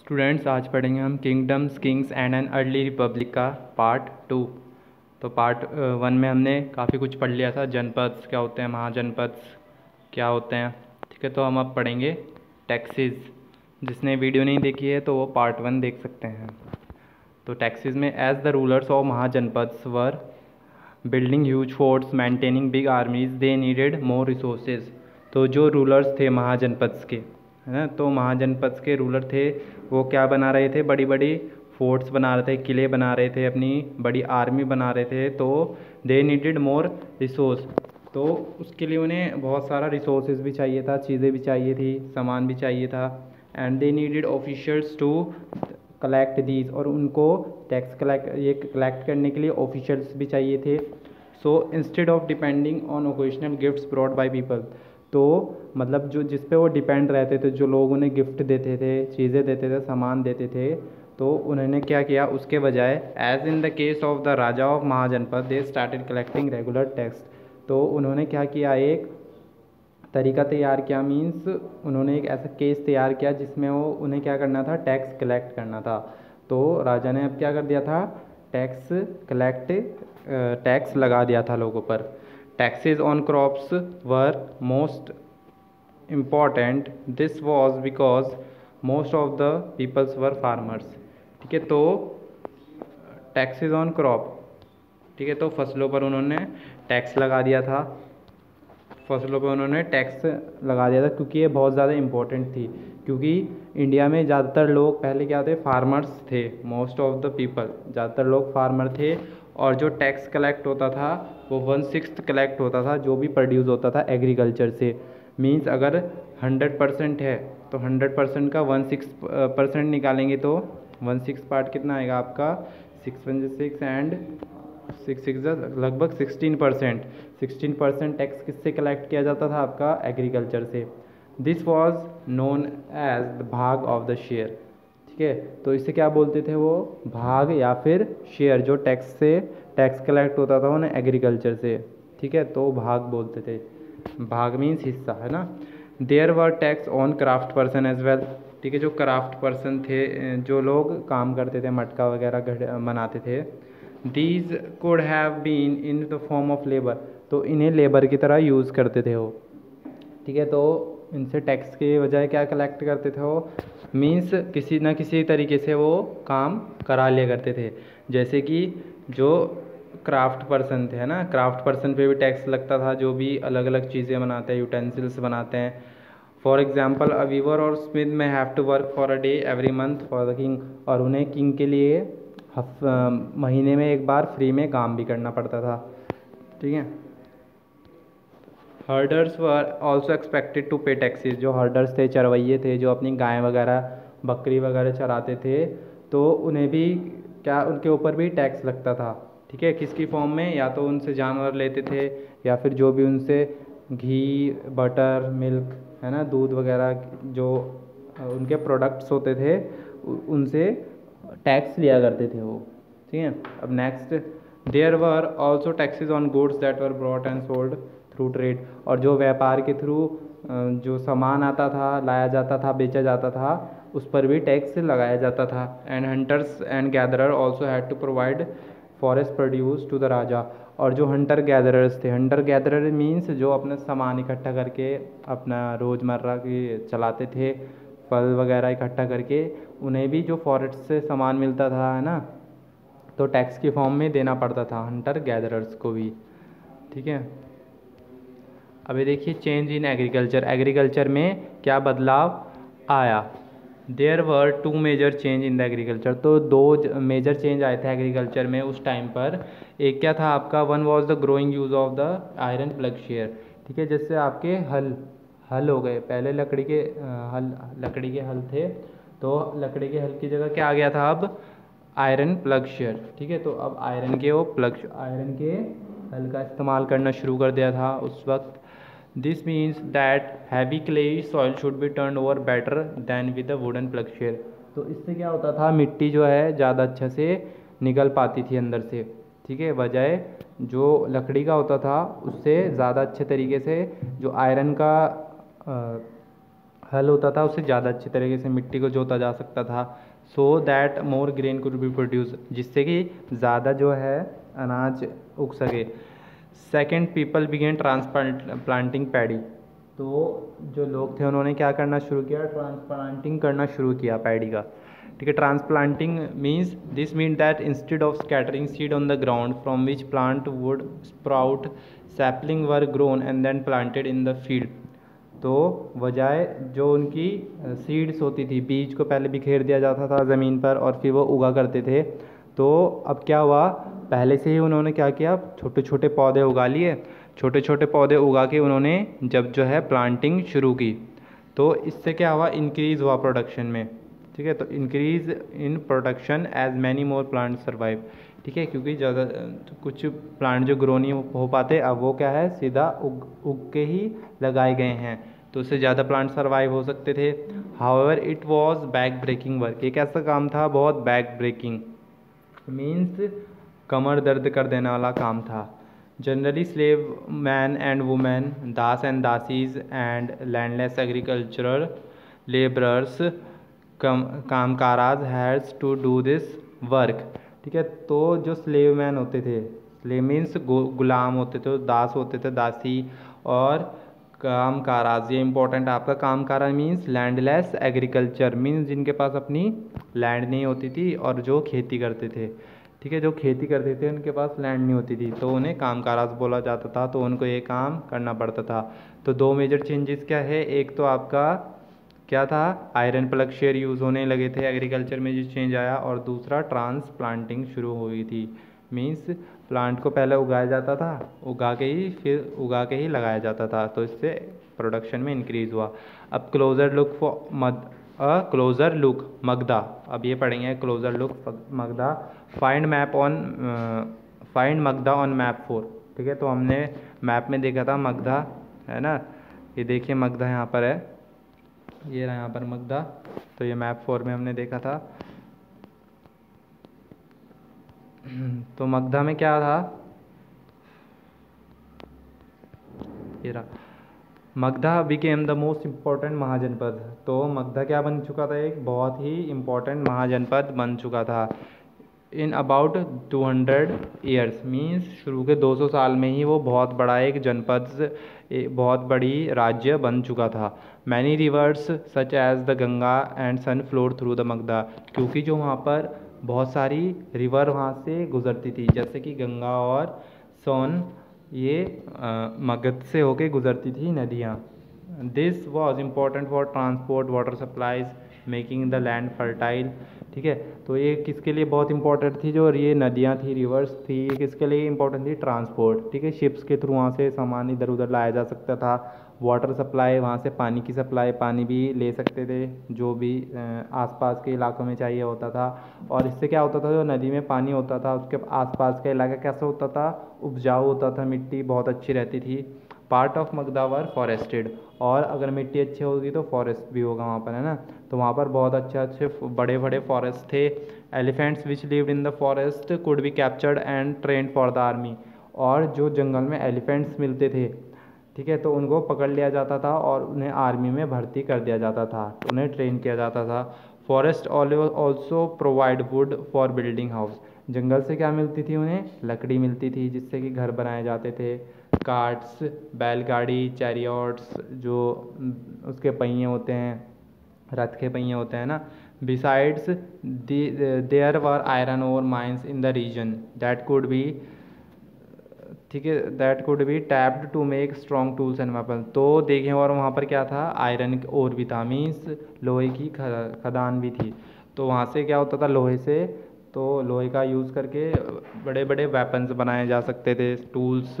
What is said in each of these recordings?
Students आज पढ़ेंगे हम kingdoms kings and an early republic का पार्ट टू तो पार्ट वन में हमने काफ़ी कुछ पढ़ लिया था। जनपद क्या होते हैं महाजनपद क्या होते हैं। ठीक है तो हम अब पढ़ेंगे टैक्सीज जिसने वीडियो नहीं देखी है तो वो पार्ट वन देख सकते हैं। तो टैक्सीज में as the rulers of mahajanapads were building huge forts maintaining big armies they needed more resources तो जो रूलर्स थे महाजनपद्स के है ना? तो महाजनपद के रूलर थे, वो क्या बना रहे थे? बड़ी बड़ी फोर्ट्स बना रहे थे, किले बना रहे थे, अपनी बड़ी आर्मी बना रहे थे। तो दे नीडेड मोर रिसोर्स तो उसके लिए उन्हें बहुत सारा रिसोर्सेज भी चाहिए था, चीज़ें भी चाहिए थी, सामान भी चाहिए था। And they needed officials to collect these और उनको टैक्स कलेक्ट ये कलेक्ट करने के लिए ऑफिशियल्स भी चाहिए थे। So instead of depending on occasional gifts brought by people तो मतलब जो, जिस पे वो डिपेंड रहते थे, जो लोग उन्हें गिफ्ट देते थे, चीज़ें देते थे, सामान देते थे तो उन्होंने क्या किया? उसके बजाय as in the case of the raja of mahajanapada they started collecting regular tax तो उन्होंने क्या किया? एक तरीका तैयार किया मीन्स उन्होंने एक ऐसा केस तैयार किया, जिसमें वो उन्हें क्या करना था? टैक्स कलेक्ट करना था। तो राजा ने अब क्या कर दिया था? टैक्स कलेक्ट टैक्स लगा दिया था लोगों पर। Taxes on crops were most important. This was because most of the peoples were farmers. ठीक है तो टैक्सेस ऑन क्रॉप ठीक है तो फ़सलों पर उन्होंने टैक्स लगा दिया था। फ़सलों पर उन्होंने टैक्स लगा दिया था क्योंकि ये बहुत ज़्यादा इम्पोर्टेंट थी। क्योंकि इंडिया में ज़्यादातर लोग पहले क्या थे? फार्मर्स थे मोस्ट ऑफ़ द पीपल ज़्यादातर लोग फार्मर थे और जो टैक्स कलेक्ट होता था, वो वन सिक्स कलेक्ट होता था, जो भी प्रोड्यूस होता था एग्रीकल्चर से। मींस अगर हंड्रेड परसेंट है तो हंड्रेड परसेंट का वन सिक्स परसेंट निकालेंगे तो वन सिक्स पार्ट कितना आएगा आपका? Six one six and six six लगभग sixteen percent sixteen percent tax किससे कलेक्ट किया जाता था आपका? एग्रीकल्चर से। This was known as the bhag of the share ठीक है तो इसे क्या बोलते थे वो? भाग या फिर शेयर जो टैक्स से टैक्स कलेक्ट होता था उन्हें एग्रीकल्चर से। ठीक है? तो भाग बोलते थे। भाग मीन्स हिस्सा, है ना? There were tax on craft person as well ठीक है? जो क्राफ्ट पर्सन थे, जो लोग काम करते थे, मटका वगैरह बनाते थे these could have been in the form of labour तो इन्हें लेबर की तरह यूज़ करते थे वो। ठीक है? तो इनसे टैक्स के बजाय क्या कलेक्ट करते थे वो? मीन्स किसी न किसी तरीके से वो काम करा लिया करते थे। जैसे कि जो क्राफ्ट पर्सन थे, है ना? क्राफ्ट पर्सन पे भी टैक्स लगता था, जो भी अलग अलग चीज़ें बनाते हैं यूटेंसिल्स बनाते हैं। फॉर एग्ज़ाम्पल अ वीवर और smith may have to work for a day every month for the king और उन्हें किंग के लिए हफ महीने में एक बार फ्री में काम भी करना पड़ता था। ठीक है? Herders were also expected to pay taxes जो हर्डर्स थे, चरवैये थे, जो अपनी गाय वगैरह, बकरी वगैरह चराते थे तो उन्हें भी क्या उनके ऊपर भी टैक्स लगता था। ठीक है? किसकी फॉर्म में? या तो उनसे जानवर लेते थे, या फिर जो भी उनसे घी बटर मिल्क है ना, दूध वगैरह जो उनके प्रोडक्ट्स होते थे उनसे टैक्स लिया करते थे वो। ठीक है? अब next there were also taxes on goods that were brought and sold through trade और जो व्यापार के थ्रू जो सामान आता था, लाया जाता था, बेचा जाता था, उस पर भी टैक्स लगाया जाता था। And hunters and gatherer also had to provide forest produce to the raja. और जो हंटर गैदरर्स थे हंटर गैदरर मीन्स जो अपना सामान इकट्ठा करके, अपना रोज़मर्रा की चलाते थे, फल वगैरह इकट्ठा करके, उन्हें भी जो फॉरेस्ट से सामान मिलता था, है ना? तो टैक्स की फॉर्म में देना पड़ता था हंटर गैदरर्स को भी। ठीक है? अभी देखिए चेंज इन एग्रीकल्चर एग्रीकल्चर में क्या बदलाव आया? There were two major change in the agriculture तो दो मेजर चेंज आए थे एग्रीकल्चर में उस टाइम पर. एक क्या था आपका? One was the growing use of the iron plough share ठीक है, जिससे आपके हल हल हो गए. पहले लकड़ी के हल, लकड़ी के हल थे. तो लकड़ी के हल की जगह क्या आ गया था अब? आयरन प्लग शेयर ठीक है तो अब आयरन के वो प्लग आयरन के हल का इस्तेमाल करना शुरू कर दिया था उस वक्त. This means that heavy clay soil should be turned over better than with the plug share. तो इससे क्या होता था? मिट्टी जो है, ज़्यादा अच्छे से निकल पाती थी अंदर से। ठीक है? बजाय जो लकड़ी का होता था, उससे ज़्यादा अच्छे तरीके से जो आयरन का हल होता था, उससे ज़्यादा अच्छे तरीके से मिट्टी को जोता जा सकता था। So that more grain could be produce जिससे कि ज़्यादा जो है, अनाज उग सके। Second people began transplant planting paddy तो जो लोग थे, उन्होंने क्या करना शुरू किया? ट्रांसप्लांटिंग करना शुरू किया पैडी का। ठीक है transplanting means this mean that instead of scattering seed on the ground from which plant would sprout sapling were grown and then planted in the field तो बजाय जो उनकी सीड्स होती थी, बीज को पहले बिखेर दिया जाता था ज़मीन पर और फिर वो उगा करते थे तो अब क्या हुआ? पहले से ही उन्होंने क्या किया? छोटे छोटे पौधे उगा लिए। छोटे छोटे पौधे उगा के उन्होंने जब जो है प्लांटिंग शुरू की। तो इससे क्या हुआ? इंक्रीज़ हुआ प्रोडक्शन में। ठीक है? तो increase in production as many more plant survive ठीक है? क्योंकि ज़्यादा कुछ प्लांट जो ग्रो नहीं हो पाते, अब वो क्या है? सीधा उग उग के ही लगाए गए हैं। तो उससे ज़्यादा प्लांट सर्वाइव हो सकते थे। However it was back breaking work एक ऐसा काम था, बहुत बैक ब्रेकिंग मीन्स कमर दर्द कर देने वाला काम था। Generally slave man and women das and dasis and landless agricultural labourers come, kammakaras has to do this work ठीक है? तो जो स्लेव मैन होते थे स्लेव मीन्स गुलाम होते थे, दास होते थे, दासी और काम काराज ये इंपॉर्टेंट आपका काम कारा मीन्स लैंडलेस एग्रीकल्चर मीन्स जिनके पास अपनी लैंड नहीं होती थी और जो खेती करते थे। ठीक है, जो खेती करते थे, उनके पास लैंड नहीं होती थी। तो उन्हें काम काराज बोला जाता था तो उनको ये काम करना पड़ता था। तो दो मेजर चेंजेस क्या है? एक तो आपका क्या था? आयरन प्लग शेयर यूज़ होने लगे थे एग्रीकल्चर में जो चेंज आया और दूसरा ट्रांसप्लांटिंग शुरू हुई थी। मीन्स प्लांट को पहले उगाया जाता था, उगा के ही फिर उगा के ही लगाया जाता था तो इससे प्रोडक्शन में इंक्रीज़ हुआ। अब क्लोज़र लुक फॉर मद क्लोज़र लुक मगदा। अब ये पढ़ेंगे closer look Magadha. Find map on find Magadha on map four ठीक है तो हमने मैप में देखा था मगधा है ना? ये देखिए मगधा यहाँ पर है। ये रहा यहाँ पर मगधा तो ये मैप फोर में हमने देखा था। तो मगधा में क्या था? ये रहा। Magadha became the most important mahajanapada. तो मगधा क्या बन चुका था एक? बहुत ही इम्पोर्टेंट महाजनपद बन चुका था। In about 200 hundred years means शुरू के 200 साल में ही वो बहुत बड़ा एक जनपद बहुत बड़ी राज्य बन चुका था। Many rivers such as the Ganga and Son flow through the Magadha क्योंकि जो वहाँ पर बहुत सारी रिवर वहाँ से गुज़रती थी, जैसे कि गंगा और सोन, ये मगध से होके गुज़रती थी नदियाँ। This was important for transport water supplies making the land fertile ठीक है? तो ये किसके लिए बहुत इंपॉर्टेंट थी जो ये नदियाँ थी रिवर्स थी, ये किसके लिए इंपॉर्टेंट थी? ट्रांसपोर्ट ठीक है? शिप्स के थ्रू वहाँ से सामान इधर उधर लाया जा सकता था। वाटर सप्लाई वहाँ से पानी की सप्लाई पानी भी ले सकते थे, जो भी आसपास के इलाकों में चाहिए होता था। और इससे क्या होता था, जो नदी में पानी होता था, उसके आसपास का इलाका कैसा होता था? उपजाऊ होता था, मिट्टी बहुत अच्छी रहती थी। पार्ट ऑफ़ मकदावर फॉरेस्टेड और अगर मिट्टी अच्छी होगी तो फॉरेस्ट भी होगा वहाँ पर, है ना? तो वहाँ पर बहुत अच्छे अच्छे बड़े बड़े फॉरेस्ट थे। Elephants which lived in the forest could be captured and train for the army और जो जंगल में एलिफेंट्स मिलते थे ठीक है तो उनको पकड़ लिया जाता था और उन्हें आर्मी में भर्ती कर दिया जाता था, उन्हें ट्रेन किया जाता था। Forest also provide wood for building house. जंगल से क्या मिलती थी उन्हें? लकड़ी मिलती थी, जिससे कि घर बनाए जाते थे। कार्ट्स, बैलगाड़ी, चैरियट्स, जो उसके पहिए होते हैं, रथ के पहिए होते हैं ना। Besides there were iron ore mines in the region that could be ठीक है that could be tapped to make strong tools and weapon तो देखें और वहाँ पर क्या था? आयरन और भी था मीन्स लोहे की खदान भी थी। तो वहाँ से क्या होता था? लोहे से तो लोहे का यूज़ करके बड़े बड़े वेपन्स बनाए जा सकते थे टूल्स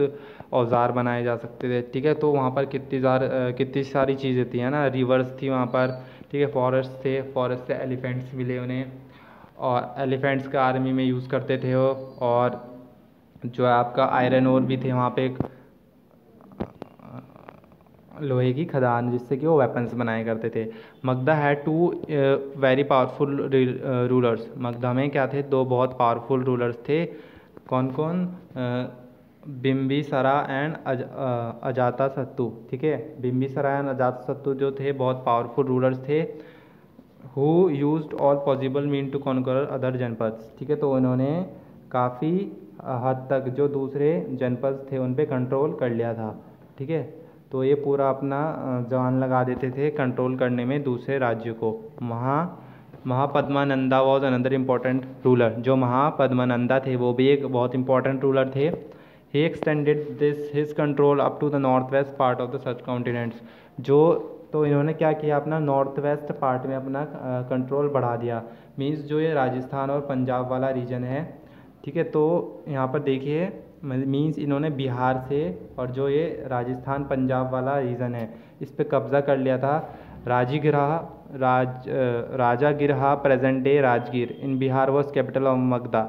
औज़ार बनाए जा सकते थे। ठीक है तो वहाँ पर कितनी जार कितनी सारी चीज़ें थी, है ना? रिवर्स थी वहाँ पर, ठीक है फॉरेस्ट थे फॉरेस्ट से एलिफेंट्स मिले उन्हें। और एलिफेंट्स का आर्मी में यूज़ करते थे वो, और जो है आपका आयरन और भी थे वहाँ पे एक लोहे की खदान जिससे कि वो वेपन्स बनाए करते थे। Magadha had two very powerful rulers Magadha में क्या थे? दो बहुत पावरफुल रूलर्स थे। कौन कौन? बिम्बिसरा एंड अज, अजाता सत्तु ठीक है? बिम्बिसरा एंड अजाता सत्तु जो थे बहुत पावरफुल रूलर्स थे who use all possible mean to conquer other janapada ठीक है? तो उन्होंने काफ़ी हद तक जो दूसरे जनपद थे उन पर कंट्रोल कर लिया था, ठीक है? तो ये पूरा अपना जान लगा देते थे कंट्रोल करने में दूसरे राज्यों को। महा, Mahapadmananda was another important ruler जो महापद्मानंदा थे, वो भी एक बहुत इंपॉर्टेंट रूलर थे। He extended this his control up to the north west part of the subcontinents जो तो इन्होंने क्या किया अपना नॉर्थ वेस्ट पार्ट में अपना कंट्रोल बढ़ा दिया। मीन्स जो ये राजस्थान और पंजाब वाला रीजन है ठीक है तो यहाँ पर देखिए मीन्स इन्होंने बिहार से और जो ये राजस्थान, पंजाब वाला रीजन है, इस पर कब्ज़ा कर लिया था। राज़ी राजीगृह राज Rajagriha present day Rajgir, in Bihar was capital of Magadha.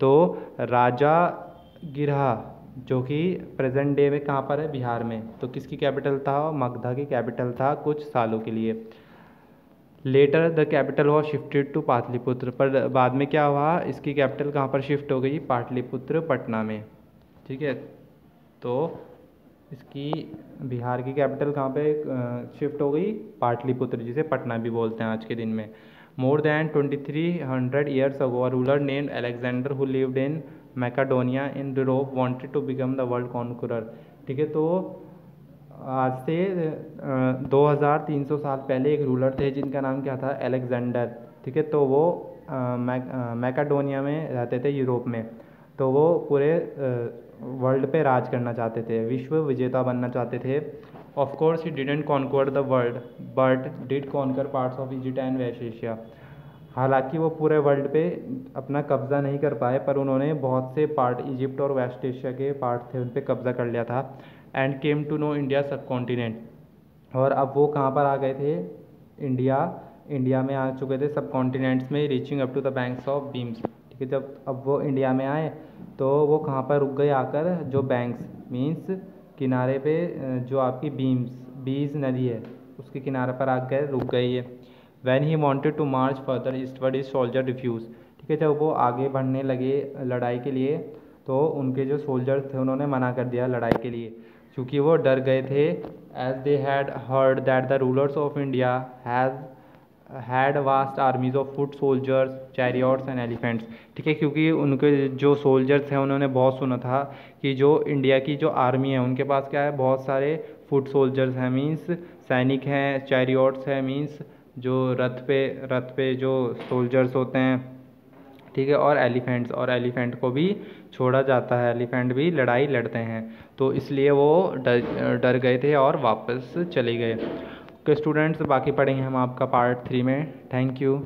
तो राजा गिरहा जो कि प्रेजेंट डे में कहाँ पर है? बिहार में। तो किसकी कैपिटल था? मगधा की कैपिटल था कुछ सालों के लिए। Later the capital was shifted to Pataliputra पर बाद में क्या हुआ? इसकी कैपिटल कहाँ पर शिफ्ट हो गई? पाटलिपुत्र पटना में। ठीक है? तो इसकी बिहार की कैपिटल कहाँ पे शिफ्ट हो गई? पाटलिपुत्र जिसे पटना भी बोलते हैं आज के दिन में। More than twenty three hundred years ago ruler named Alexander who lived in Macedonia in Europe wanted to become the world conqueror ठीक है? तो आज से दो हज़ार तीन सौ साल पहले एक रूलर थे जिनका नाम क्या था? एलेक्जेंडर ठीक है? तो वो मैकाडोनिया में रहते थे यूरोप में। तो वो पूरे वर्ल्ड पे राज करना चाहते थे, विश्व विजेता बनना चाहते थे। Of course he didn't conquer the world but did conquer parts of Egypt and West Asia हालाँकि वो पूरे वर्ल्ड पे अपना कब्ज़ा नहीं कर पाए, पर उन्होंने बहुत से पार्ट इजिप्ट और वेस्ट एशिया के पार्ट थे उन पर कब्ज़ा कर लिया था। And came to no India subcontinent और अब वो कहाँ पर आ गए थे? इंडिया इंडिया में आ चुके थे सब कॉन्टिनेंट्स में reaching up to the banks of Beas ठीक है, जब अब वो इंडिया में आए तो वो कहाँ पर रुक गए आकर? जो बैंक्स मीन्स किनारे पे, जो आपकी बीम्स बीज नदी है, उसके किनारे पर आकर रुक गई ये when he wanted to march further eastward his soldier refuse ठीक है, जब वो आगे बढ़ने लगे लड़ाई के लिए तो उनके जो सोल्जर्स थे, उन्होंने मना कर दिया लड़ाई के लिए। क्योंकि वो डर गए थे as they had heard that the rulers of India has had vast armies of foot soldiers chariots and elephants ठीक है, क्योंकि उनके जो सोल्जर्स हैं, उन्होंने बहुत सुना था कि जो इंडिया की जो आर्मी है, उनके पास क्या है? बहुत सारे फुट सोल्जर्स हैं मीन्स सैनिक हैं चैरियट्स हैं मीन्स जो रथ पे रथ पे जो सोल्जर्स होते हैं ठीक है, और एलिफेंट्स, और एलिफेंट को भी छोड़ा जाता है, एलिफेंट भी लड़ाई लड़ते हैं। तो इसलिए वो डर डर गए थे और वापस चले गए। के स्टूडेंट्स, बाकी पढ़ेंगे हम आपका पार्ट थ्री में। Thank you.